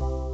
you